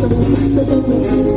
Thank you.